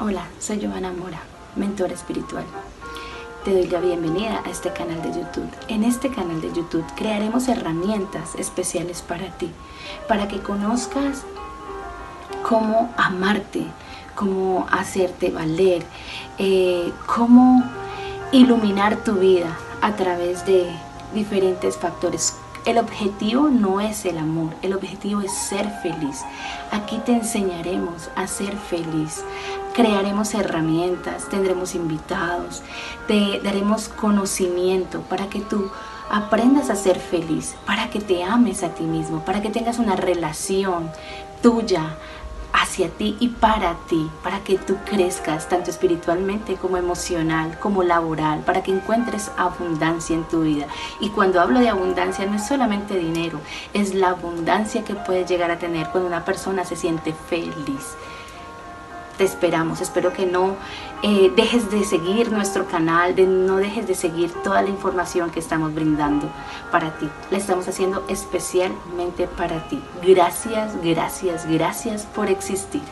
Hola, soy Giovanna Mora, mentora espiritual. Te doy la bienvenida a este canal de YouTube. En este canal de YouTube crearemos herramientas especiales para ti, para que conozcas cómo amarte, cómo hacerte valer, eh, cómo iluminar tu vida a través de diferentes factores el objetivo no es el amor, el objetivo es ser feliz. Aquí te enseñaremos a ser feliz. Crearemos herramientas, tendremos invitados, te daremos conocimiento para que tú aprendas a ser feliz, para que te ames a ti mismo, para que tengas una relación tuya, hacia ti y para ti, para que tú crezcas tanto espiritualmente como emocional, como laboral, para que encuentres abundancia en tu vida. Y cuando hablo de abundancia no es solamente dinero, es la abundancia que puedes llegar a tener cuando una persona se siente feliz te esperamos. Espero que no eh, dejes de seguir nuestro canal, de, no dejes de seguir toda la información que estamos brindando para ti. La estamos haciendo especialmente para ti. Gracias, gracias, gracias por existir.